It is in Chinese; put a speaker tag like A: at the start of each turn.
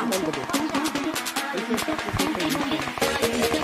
A: 啊！